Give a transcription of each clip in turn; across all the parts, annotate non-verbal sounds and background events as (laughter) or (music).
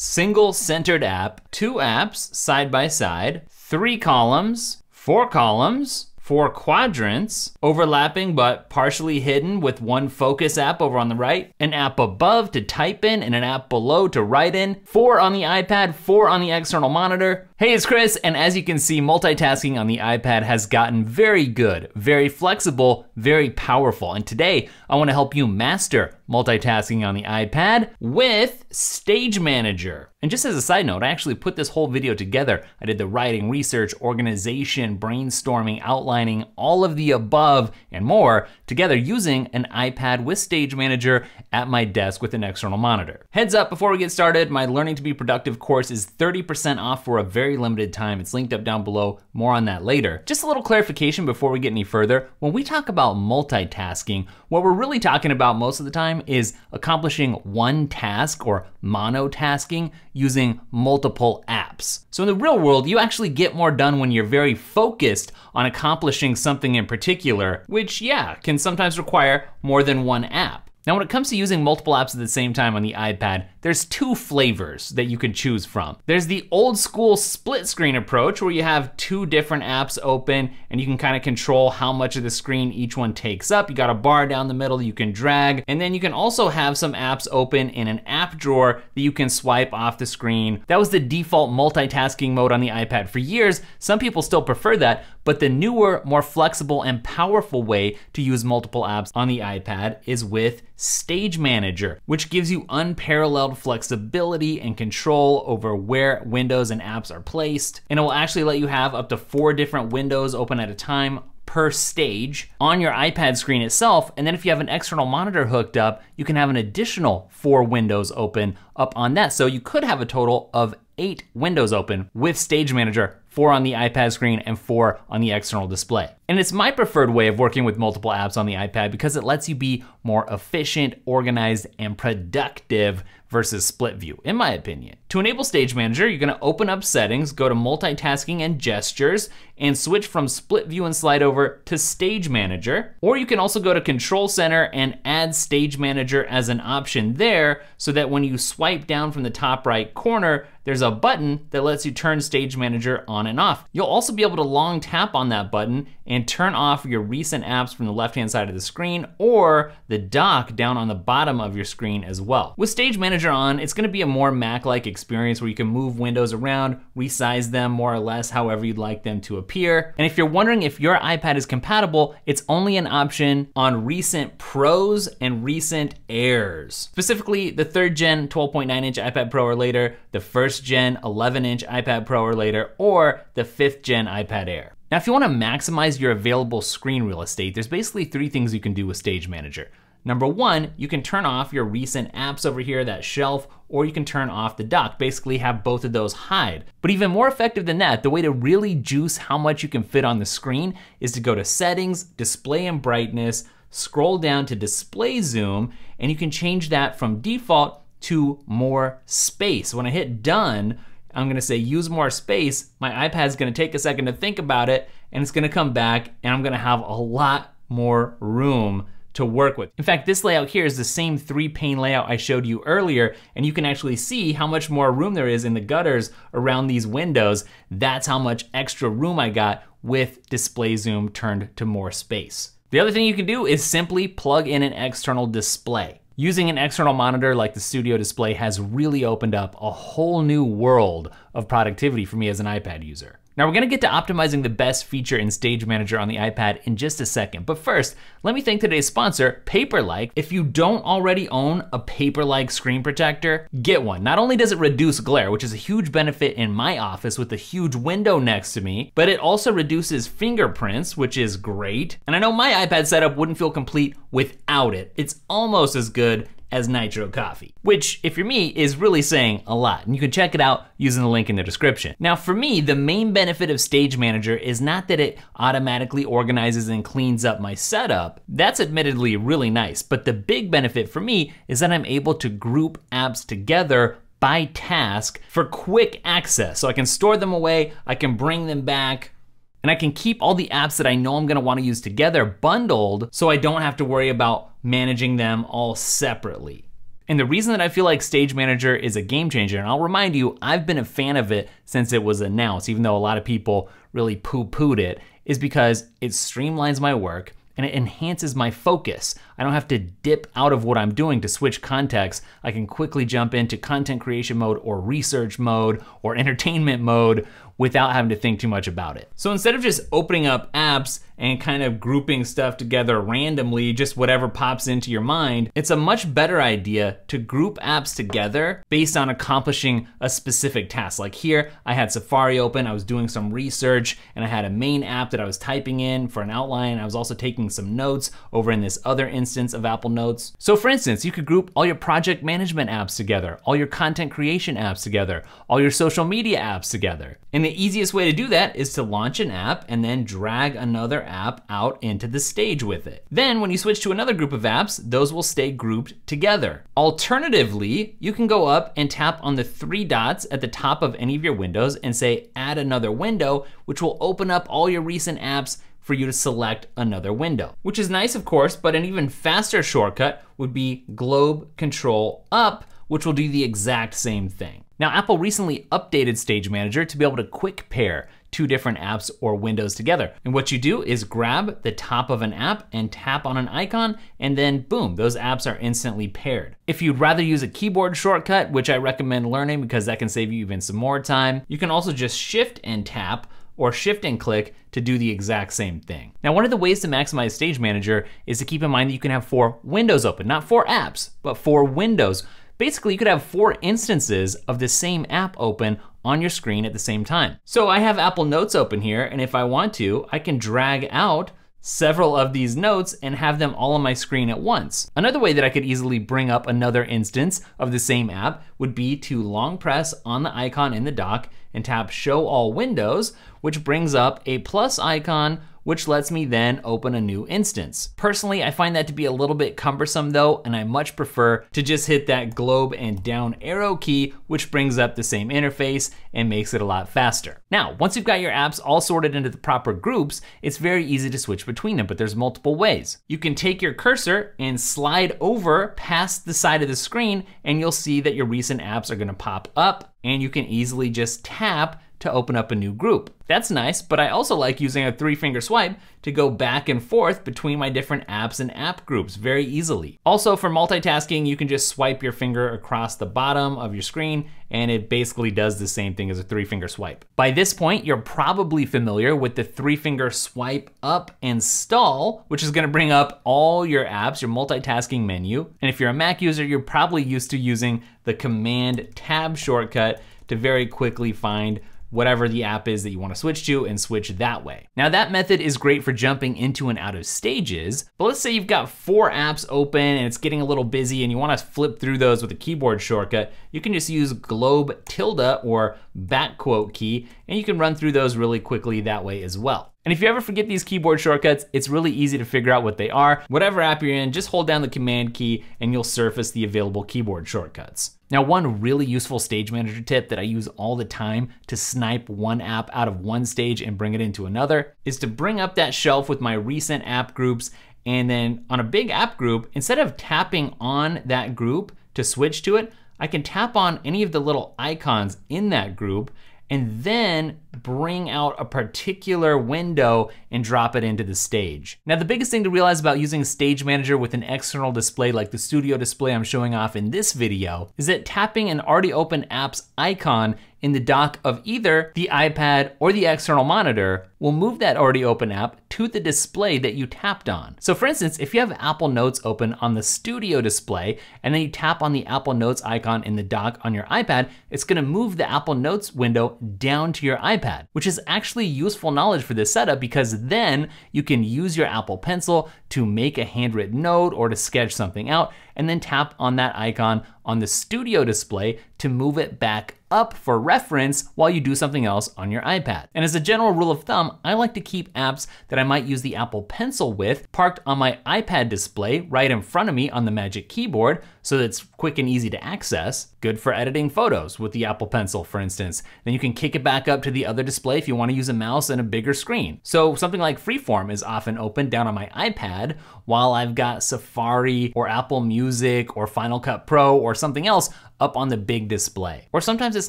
single centered app, two apps side by side, three columns, four columns, four quadrants, overlapping but partially hidden with one focus app over on the right, an app above to type in, and an app below to write in, four on the iPad, four on the external monitor. Hey, it's Chris, and as you can see, multitasking on the iPad has gotten very good, very flexible, very powerful. And today, I wanna help you master multitasking on the iPad with Stage Manager. And just as a side note, I actually put this whole video together. I did the writing, research, organization, brainstorming, outlining, all of the above and more together using an iPad with Stage Manager at my desk with an external monitor. Heads up before we get started, my Learning to be Productive course is 30% off for a very limited time. It's linked up down below, more on that later. Just a little clarification before we get any further. When we talk about multitasking, what we're really talking about most of the time is accomplishing one task or monotasking using multiple apps. So in the real world, you actually get more done when you're very focused on accomplishing something in particular, which yeah, can sometimes require more than one app. Now, when it comes to using multiple apps at the same time on the iPad, there's two flavors that you can choose from. There's the old school split screen approach where you have two different apps open and you can kind of control how much of the screen each one takes up. You got a bar down the middle you can drag, and then you can also have some apps open in an app drawer that you can swipe off the screen. That was the default multitasking mode on the iPad for years. Some people still prefer that, but the newer, more flexible and powerful way to use multiple apps on the iPad is with Stage Manager, which gives you unparalleled flexibility and control over where windows and apps are placed. And it will actually let you have up to four different windows open at a time per stage on your iPad screen itself. And then if you have an external monitor hooked up, you can have an additional four windows open up on that. So you could have a total of eight windows open with Stage Manager four on the iPad screen and four on the external display. And it's my preferred way of working with multiple apps on the iPad because it lets you be more efficient, organized, and productive versus split view, in my opinion. To enable Stage Manager, you're gonna open up settings, go to multitasking and gestures, and switch from split view and slide over to Stage Manager. Or you can also go to Control Center and add Stage Manager as an option there so that when you swipe down from the top right corner, there's a button that lets you turn Stage Manager on and off. You'll also be able to long tap on that button and turn off your recent apps from the left-hand side of the screen or the dock down on the bottom of your screen as well. With Stage Manager on, it's gonna be a more Mac-like experience where you can move windows around, resize them more or less however you'd like them to appear. And if you're wondering if your iPad is compatible, it's only an option on recent Pros and recent Airs. Specifically, the third gen 12.9 inch iPad Pro or later, the first gen 11 inch iPad Pro or later, or the fifth gen iPad Air. Now, if you wanna maximize your available screen real estate, there's basically three things you can do with Stage Manager. Number one, you can turn off your recent apps over here, that shelf, or you can turn off the dock, basically have both of those hide. But even more effective than that, the way to really juice how much you can fit on the screen is to go to settings, display and brightness, scroll down to display zoom, and you can change that from default to more space. When I hit done, I'm gonna say use more space. My iPad's gonna take a second to think about it and it's gonna come back and I'm gonna have a lot more room to work with. In fact, this layout here is the same three pane layout I showed you earlier, and you can actually see how much more room there is in the gutters around these windows. That's how much extra room I got with display zoom turned to more space. The other thing you can do is simply plug in an external display. Using an external monitor like the Studio Display has really opened up a whole new world of productivity for me as an iPad user. Now we're gonna get to optimizing the best feature in Stage Manager on the iPad in just a second, but first, let me thank today's sponsor, Paperlike. If you don't already own a Paperlike screen protector, get one. Not only does it reduce glare, which is a huge benefit in my office with a huge window next to me, but it also reduces fingerprints, which is great. And I know my iPad setup wouldn't feel complete without it. It's almost as good as Nitro Coffee, which, if you're me, is really saying a lot. And you can check it out using the link in the description. Now, for me, the main benefit of Stage Manager is not that it automatically organizes and cleans up my setup. That's admittedly really nice, but the big benefit for me is that I'm able to group apps together by task for quick access. So I can store them away, I can bring them back, and I can keep all the apps that I know I'm gonna wanna use together bundled so I don't have to worry about managing them all separately. And the reason that I feel like Stage Manager is a game changer, and I'll remind you, I've been a fan of it since it was announced, even though a lot of people really poo pooed it, is because it streamlines my work and it enhances my focus. I don't have to dip out of what I'm doing to switch context. I can quickly jump into content creation mode or research mode or (laughs) entertainment mode without having to think too much about it. So instead of just opening up apps and kind of grouping stuff together randomly, just whatever pops into your mind, it's a much better idea to group apps together based on accomplishing a specific task. Like here, I had Safari open, I was doing some research, and I had a main app that I was typing in for an outline. I was also taking some notes over in this other instance of Apple Notes. So for instance, you could group all your project management apps together, all your content creation apps together, all your social media apps together. And the easiest way to do that is to launch an app and then drag another app out into the stage with it. Then when you switch to another group of apps, those will stay grouped together. Alternatively, you can go up and tap on the three dots at the top of any of your windows and say add another window, which will open up all your recent apps for you to select another window, which is nice of course, but an even faster shortcut would be globe control up, which will do the exact same thing. Now, Apple recently updated Stage Manager to be able to quick pair two different apps or windows together. And what you do is grab the top of an app and tap on an icon, and then boom, those apps are instantly paired. If you'd rather use a keyboard shortcut, which I recommend learning because that can save you even some more time, you can also just shift and tap or shift and click to do the exact same thing. Now, one of the ways to maximize Stage Manager is to keep in mind that you can have four windows open, not four apps, but four windows. Basically, you could have four instances of the same app open on your screen at the same time. So I have Apple Notes open here, and if I want to, I can drag out several of these notes and have them all on my screen at once. Another way that I could easily bring up another instance of the same app would be to long press on the icon in the dock and tap show all windows, which brings up a plus icon which lets me then open a new instance. Personally, I find that to be a little bit cumbersome though, and I much prefer to just hit that globe and down arrow key, which brings up the same interface and makes it a lot faster. Now, once you've got your apps all sorted into the proper groups, it's very easy to switch between them, but there's multiple ways. You can take your cursor and slide over past the side of the screen, and you'll see that your recent apps are gonna pop up, and you can easily just tap to open up a new group. That's nice, but I also like using a three finger swipe to go back and forth between my different apps and app groups very easily. Also for multitasking, you can just swipe your finger across the bottom of your screen and it basically does the same thing as a three finger swipe. By this point, you're probably familiar with the three finger swipe up and stall, which is gonna bring up all your apps, your multitasking menu. And if you're a Mac user, you're probably used to using the command tab shortcut to very quickly find whatever the app is that you wanna switch to and switch that way. Now that method is great for jumping into and out of stages, but let's say you've got four apps open and it's getting a little busy and you wanna flip through those with a keyboard shortcut, you can just use globe tilde or back quote key and you can run through those really quickly that way as well. And if you ever forget these keyboard shortcuts, it's really easy to figure out what they are. Whatever app you're in, just hold down the command key and you'll surface the available keyboard shortcuts. Now, one really useful stage manager tip that I use all the time to snipe one app out of one stage and bring it into another is to bring up that shelf with my recent app groups and then on a big app group, instead of tapping on that group to switch to it, I can tap on any of the little icons in that group and then bring out a particular window and drop it into the stage. Now the biggest thing to realize about using Stage Manager with an external display like the studio display I'm showing off in this video is that tapping an already open app's icon in the dock of either the iPad or the external monitor will move that already open app to the display that you tapped on. So for instance, if you have Apple Notes open on the studio display and then you tap on the Apple Notes icon in the dock on your iPad, it's gonna move the Apple Notes window down to your iPad, which is actually useful knowledge for this setup because then you can use your Apple Pencil to make a handwritten note or to sketch something out and then tap on that icon on the studio display to move it back up for reference while you do something else on your iPad. And as a general rule of thumb, I like to keep apps that I might use the Apple Pencil with parked on my iPad display right in front of me on the Magic Keyboard so that it's quick and easy to access. Good for editing photos with the Apple Pencil, for instance. Then you can kick it back up to the other display if you want to use a mouse and a bigger screen. So something like Freeform is often open down on my iPad while I've got Safari or Apple Music or Final Cut Pro or something else up on the big display. Or sometimes it's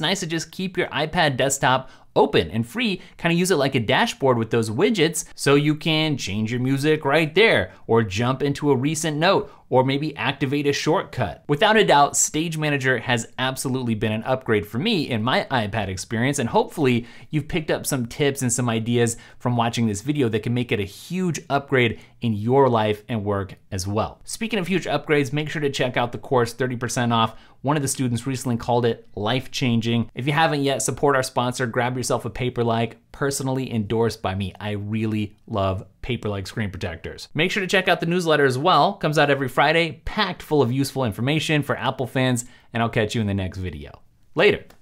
nice to just keep your iPad desktop open and free, kind of use it like a dashboard with those widgets so you can change your music right there or jump into a recent note or maybe activate a shortcut. Without a doubt, Stage Manager has absolutely been an upgrade for me in my iPad experience, and hopefully you've picked up some tips and some ideas from watching this video that can make it a huge upgrade in your life and work as well. Speaking of huge upgrades, make sure to check out the course 30% off. One of the students recently called it life changing. If you haven't yet, support our sponsor, grab yourself a Paperlike, personally endorsed by me. I really love Paperlike screen protectors. Make sure to check out the newsletter as well. Comes out every Friday, packed full of useful information for Apple fans, and I'll catch you in the next video. Later.